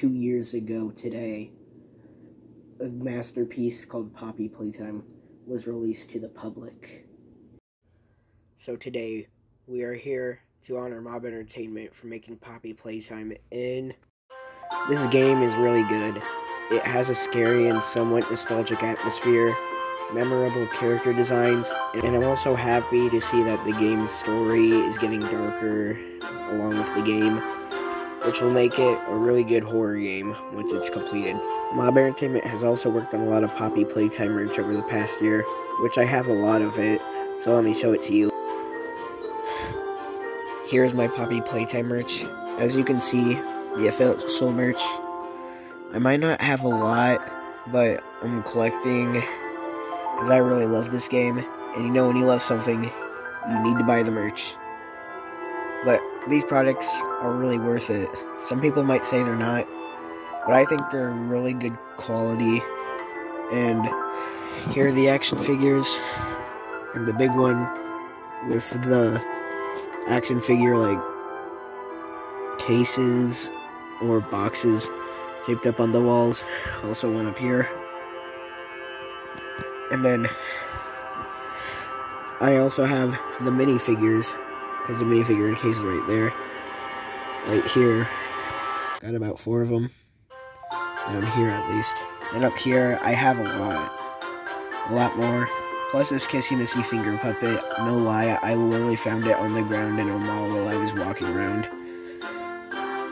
two years ago today, a masterpiece called Poppy Playtime was released to the public. So today, we are here to honor Mob Entertainment for making Poppy Playtime in. This game is really good. It has a scary and somewhat nostalgic atmosphere, memorable character designs, and I'm also happy to see that the game's story is getting darker along with the game, which will make it a really good horror game once it's completed. Mob Entertainment has also worked on a lot of Poppy Playtime merch over the past year, which I have a lot of it, so let me show it to you. Here's my Poppy Playtime merch. As you can see, the official merch. I might not have a lot, but I'm collecting because I really love this game. And you know when you love something, you need to buy the merch. But these products are really worth it. Some people might say they're not, but I think they're really good quality. And here are the action figures, and the big one with the action figure like cases or boxes taped up on the walls. Also one up here. And then I also have the minifigures because the minifigure case is right there. Right here. Got about four of them. Down here at least. And up here I have a lot. A lot more. Plus this Kissy Missy finger puppet, no lie, I literally found it on the ground in a mall while I was walking around.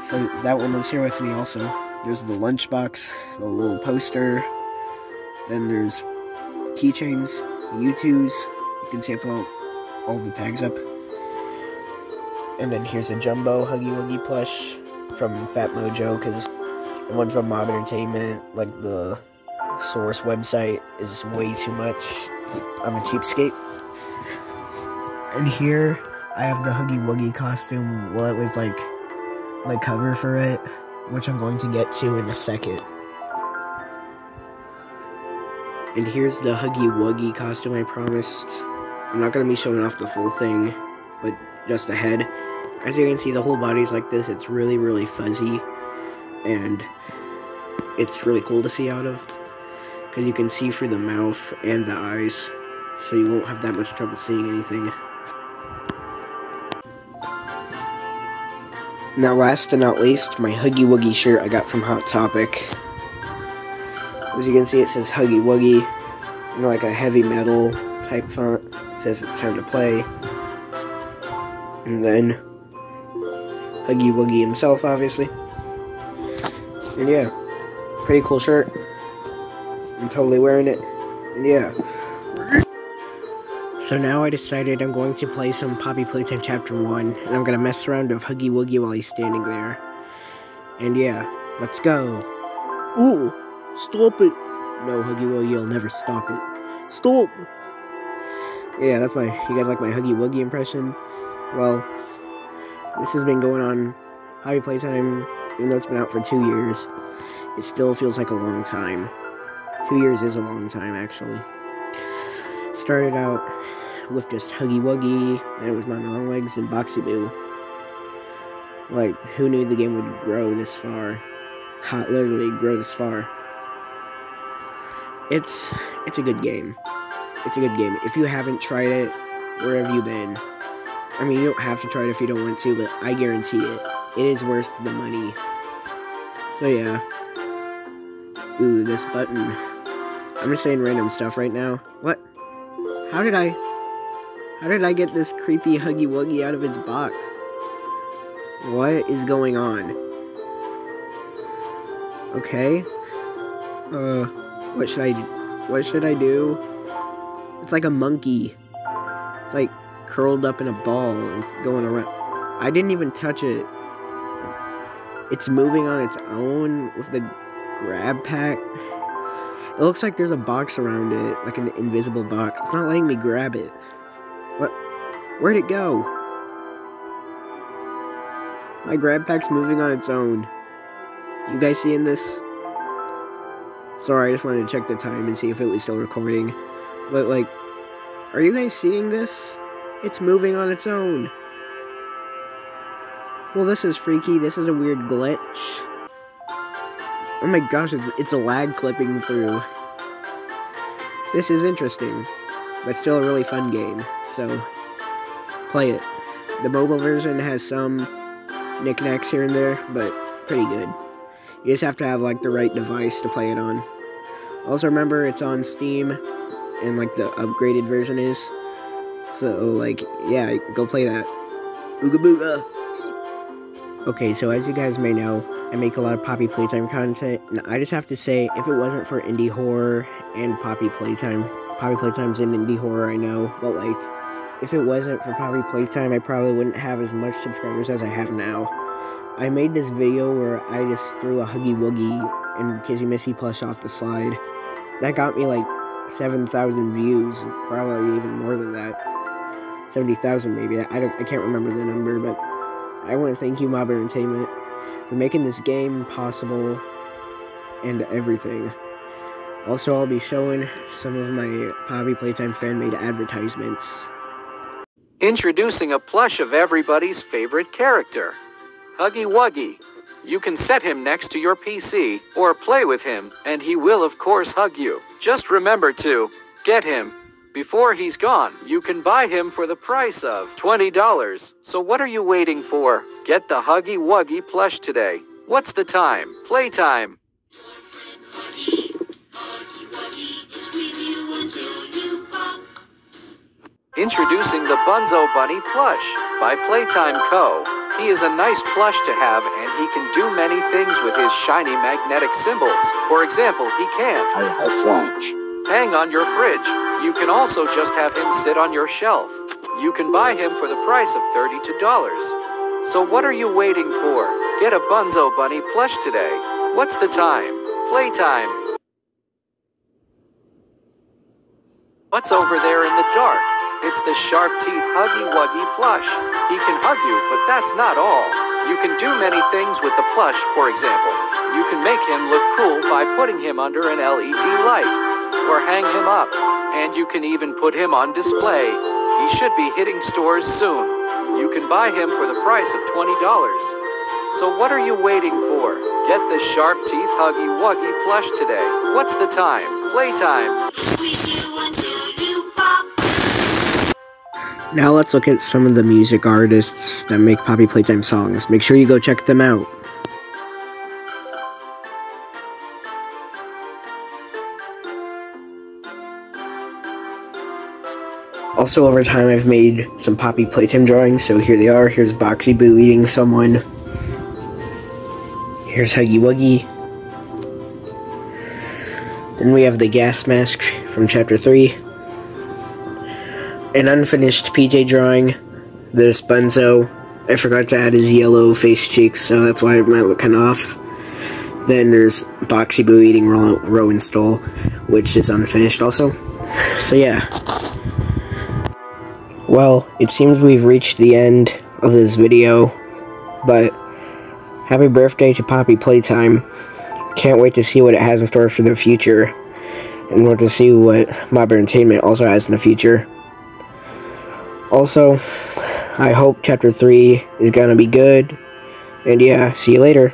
So that one was here with me also. There's the lunchbox, the little poster, then there's keychains, U2s, you can sample all the tags up. And then here's a jumbo Huggy Wuggy plush from Phatmojo, because the one from Mob Entertainment, like the source website, is way too much. I'm a cheapskate. And here, I have the Huggy Wuggy costume. Well, it was like my cover for it, which I'm going to get to in a second. And here's the Huggy Wuggy costume I promised. I'm not to be showing off the full thing, but just a head. As you can see, the whole body's like this. It's really, really fuzzy. And it's really cool to see out of because you can see through the mouth and the eyes, so you won't have that much trouble seeing anything. Now last and not least, my Huggy Wuggy shirt I got from Hot Topic. As you can see, it says Huggy Wuggy, in like a heavy metal type font. It says it's time to play. And then, Huggy Wuggy himself, obviously. And yeah, pretty cool shirt. I'm totally wearing it. And yeah. So now I decided I'm going to play some Poppy Playtime Chapter 1, and I'm going to mess around with Huggy Wuggy while he's standing there. And yeah, let's go. Ooh, stop it. No, Huggy Wuggy, you'll never stop it. Stop! Yeah, that's my, you guys like my Huggy Wuggy impression? Well, this has been going on Poppy Playtime, even though it's been out for two years. It still feels like a long time. Two years is a long time, actually. Started out with just Huggy Wuggy, then it was Mommy Longlegs and Boxy Boo. Like, who knew the game would grow this far? Hot, literally grow this far. It's it's a good game. It's a good game. If you haven't tried it, where have you been? I mean, you don't have to try it if you don't want to, but I guarantee it. It is worth the money. So yeah. Ooh, this button. I'm just saying random stuff right now. What? How did I... How did I get this creepy Huggy Wuggy out of its box? What is going on? Okay. Uh, what should I do? What should I do? It's like a monkey. It's like curled up in a ball and going around. I didn't even touch it. It's moving on its own with the grab pack. It looks like there's a box around it, like an invisible box. It's not letting me grab it. What? Where'd it go? My grab pack's moving on its own. You guys seeing this? Sorry, I just wanted to check the time and see if it was still recording. But, like, are you guys seeing this? It's moving on its own. Well, this is freaky. This is a weird glitch. Oh my gosh, it's, it's a lag clipping through. This is interesting, but still a really fun game, so play it. The mobile version has some knickknacks here and there, but pretty good. You just have to have like the right device to play it on. Also remember it's on Steam and like the upgraded version is. So like yeah, go play that. Ooga booga. Okay, so as you guys may know, I make a lot of Poppy Playtime content, and I just have to say, if it wasn't for indie horror and Poppy Playtime, Poppy Playtime's an indie horror, I know, but like, if it wasn't for Poppy Playtime, I probably wouldn't have as much subscribers as I have now. I made this video where I just threw a Huggy Wuggy and Kissy Missy plush off the slide. That got me like 7,000 views, probably even more than that. 70,000 maybe. I don't I can't remember the number, but I want to thank you Mob Entertainment for making this game possible and everything. Also, I'll be showing some of my Poppy Playtime fan-made advertisements. Introducing a plush of everybody's favorite character, Huggy Wuggy. You can set him next to your PC or play with him, and he will, of course, hug you. Just remember to get him before he's gone. You can buy him for the price of $20. So, what are you waiting for? Get the Huggy Wuggy plush today. What's the time? Playtime. Introducing the Bunzo Bunny plush by Playtime Co. He is a nice plush to have and he can do many things with his shiny magnetic cymbals. For example, he can hang on your fridge. You can also just have him sit on your shelf. You can buy him for the price of $32. So what are you waiting for? Get a Bunzo Bunny plush today. What's the time? Playtime. What's over there in the dark? It's the Sharp Teeth Huggy Wuggy plush. He can hug you, but that's not all. You can do many things with the plush, for example. You can make him look cool by putting him under an LED light, or hang him up, and you can even put him on display. He should be hitting stores soon. You can buy him for the price of $20. So what are you waiting for? Get the Sharp Teeth Huggy Wuggy plush today. What's the time? Playtime. Now let's look at some of the music artists that make Poppy Playtime songs. Make sure you go check them out. Also, over time, I've made some Poppy Playtime drawings, so here they are. Here's Boxy Boo eating someone. Here's Huggy Wuggy. Then we have the gas mask from Chapter 3 an unfinished PJ drawing. There's Bunzo. I forgot to add his yellow face cheeks, so that's why it might look kind of off. Then there's Boxy Boo eating Ro Rowan Stole, which is unfinished also. So yeah. Well, it seems we've reached the end of this video, but happy birthday to Poppy Playtime. Can't wait to see what it has in store for the future, and want to see what Mob Entertainment also has in the future. Also, I hope chapter 3 is gonna be good. And yeah, see you later.